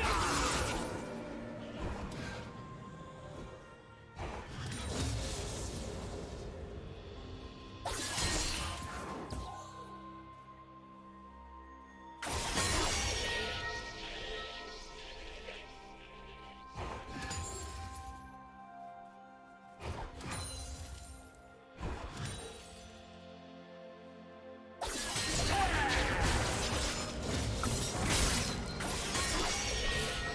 Ah!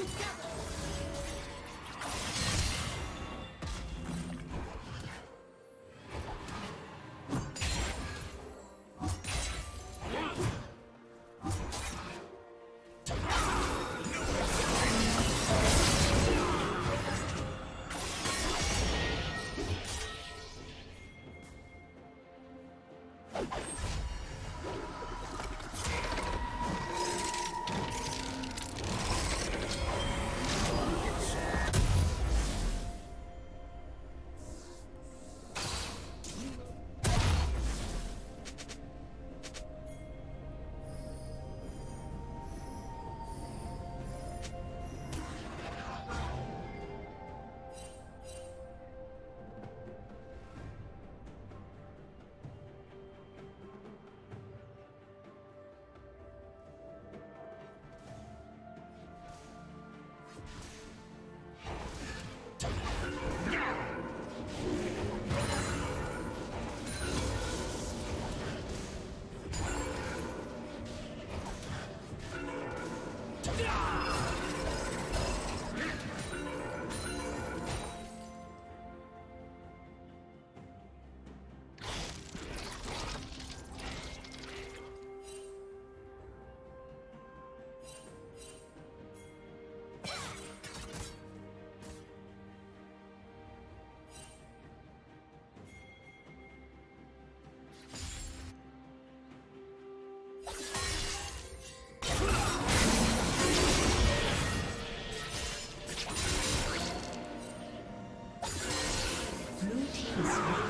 together. Thank you.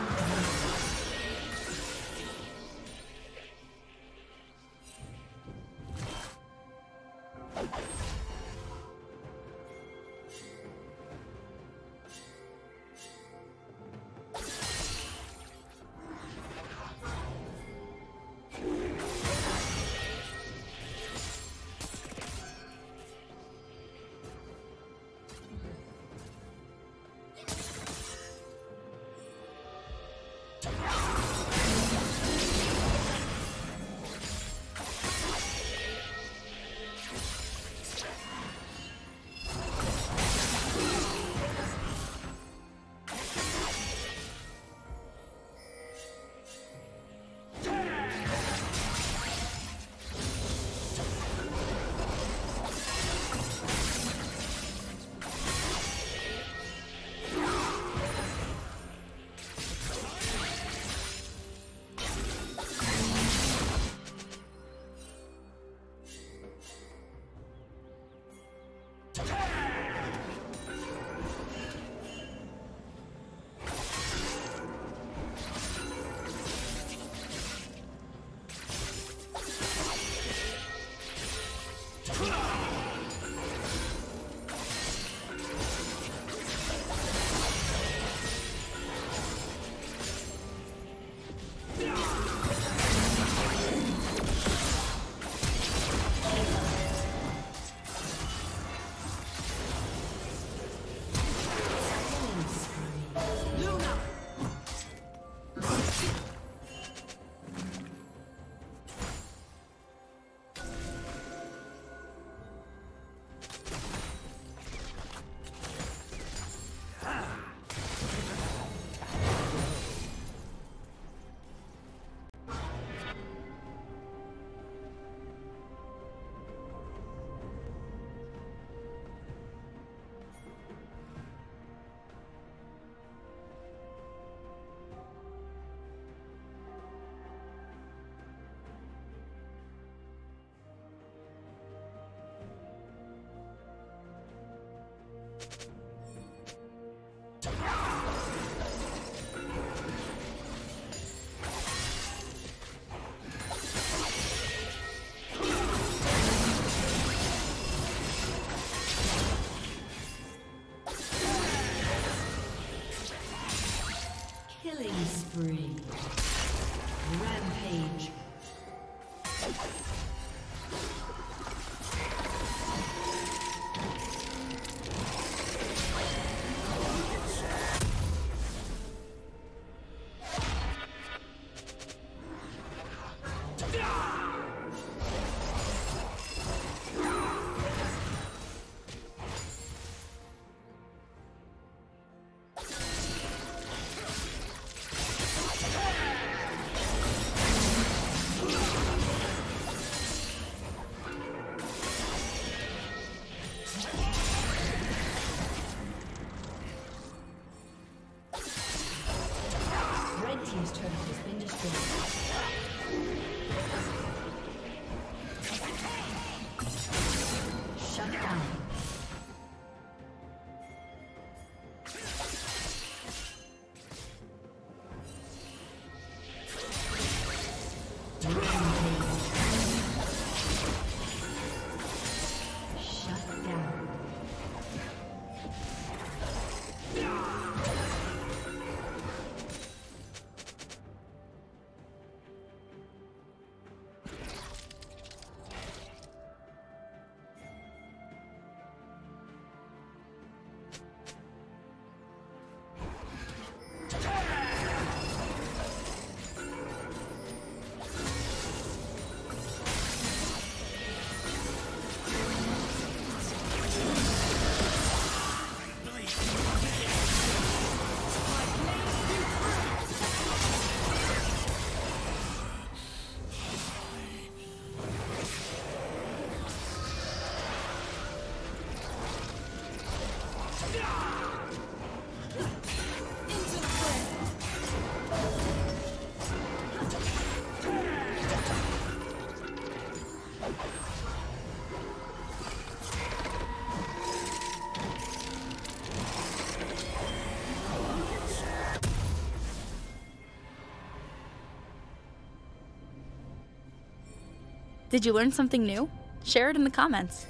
Did you learn something new? Share it in the comments.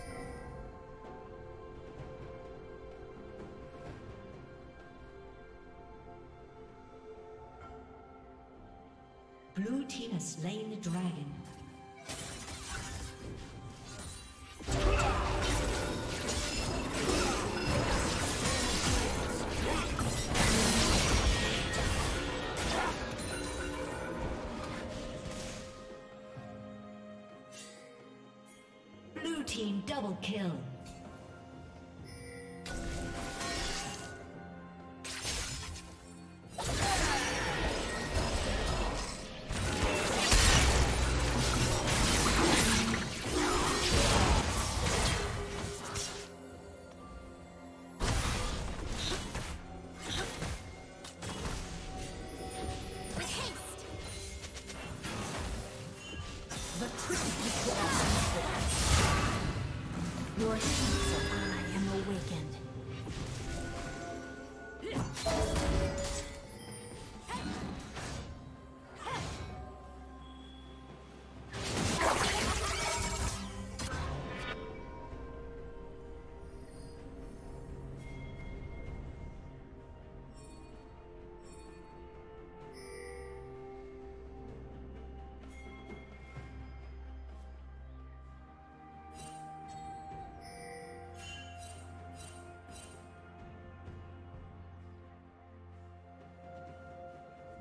Blue team has slain the dragon.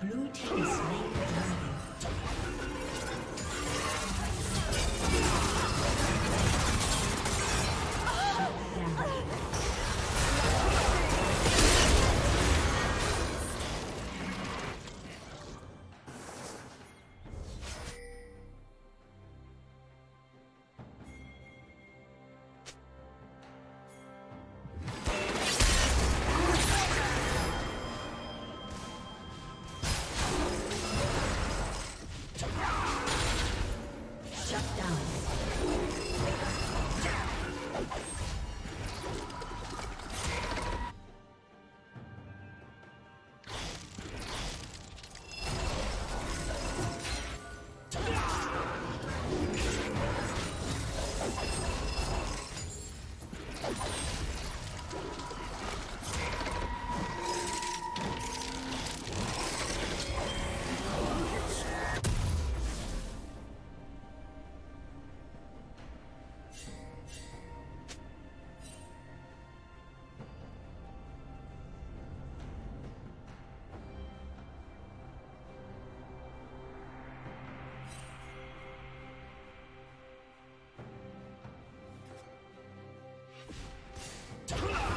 Blue team Ta-da!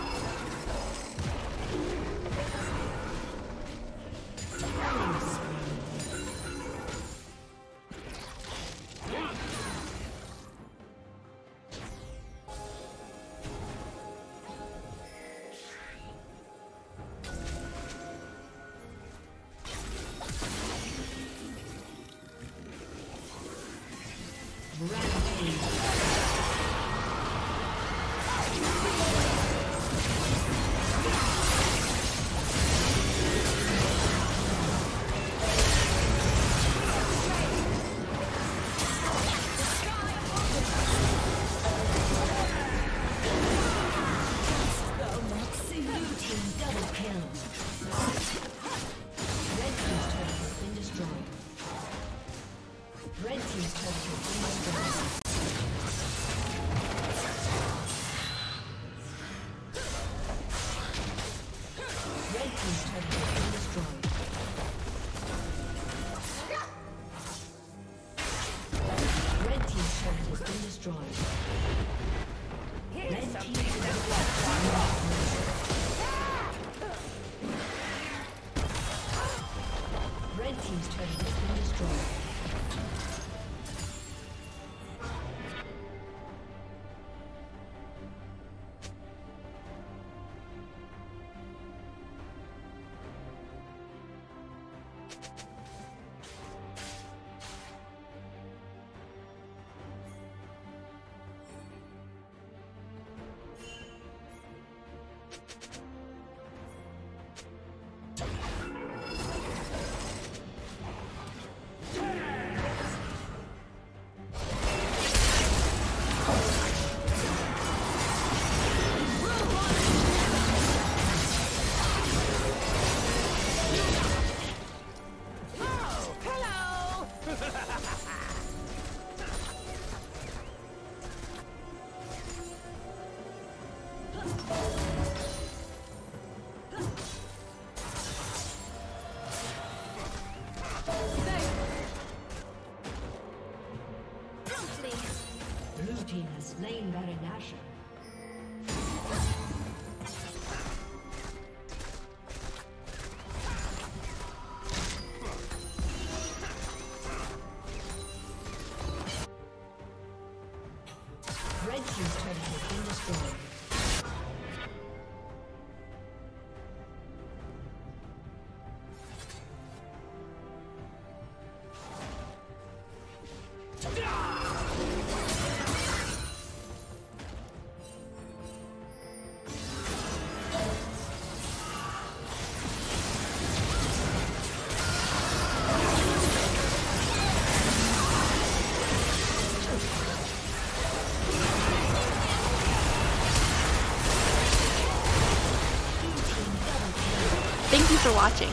Watching.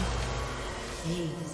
Aced.